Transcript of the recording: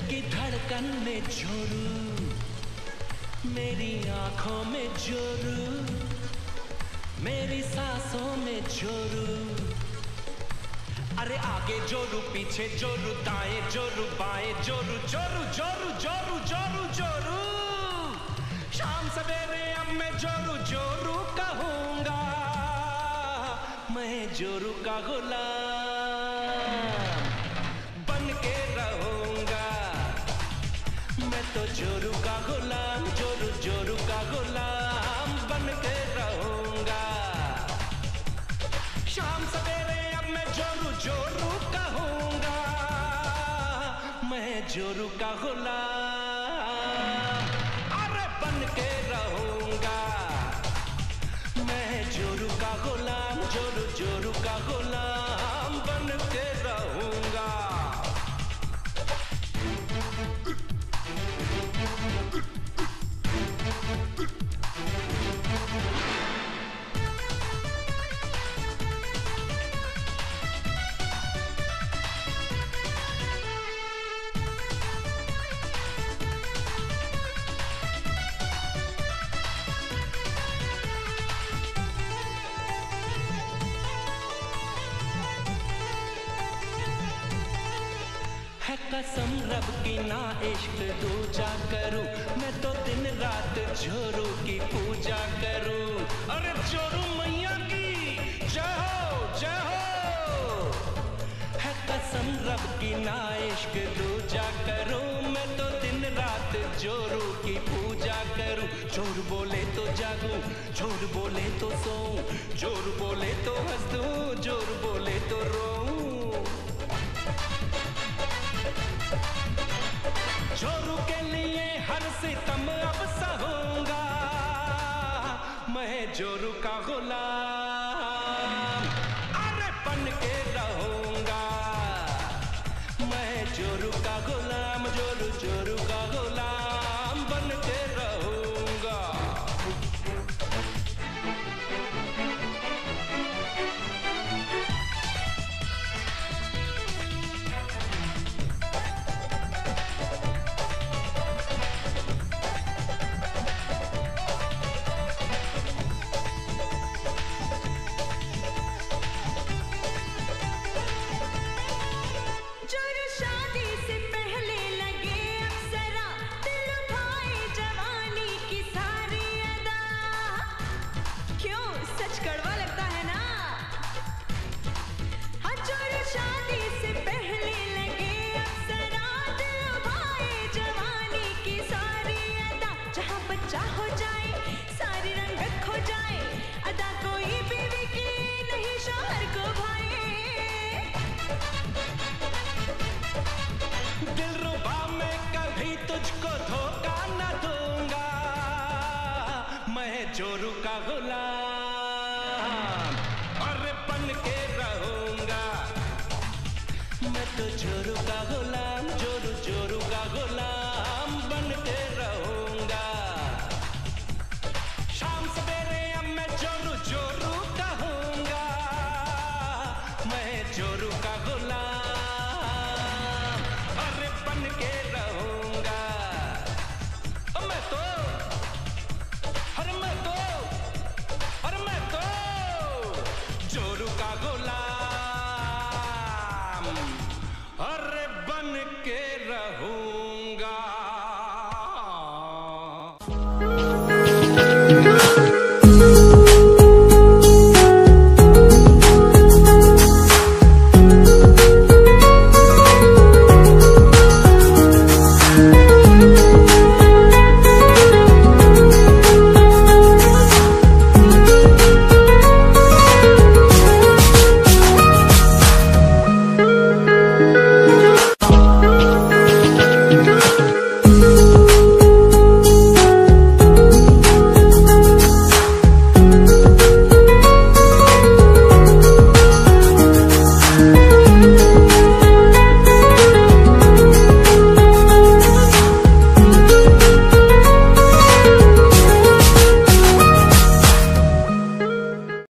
की धड़कन में जोरू मेरी आँखों में जोरू, मेरी सांसों में जोरू अरे आगे जोरू, पीछे जोरू, दाएँ जोरू, बाएँ जोरू जोरू जोरू जोरू जोरू जोरू। शाम सवेरे अब मैं जोरू जोरू कहूँगा, मैं जोरू का गुलाम। मैं जोरू है कसम, रब की ना इश्क दूजा करूँ। मैं तो दिन रात जोरू की पूजा करूँ। अरे जोरू मैया की, जय हो जय हो। है कसम, रब की ना इश्क दूजा करूँ। मैं तो दिन रात जोरू की पूजा करूँ। ज़ोर बोले तो जागूं ज़ोर बोले तो सोऊं। ज़ोर बोले तो हंस दूँ ज़ोर बोले तो रोऊं। मैं जोरू जोरू का गुलाम। अरे बन के गुलाम अरे बन के रहूँ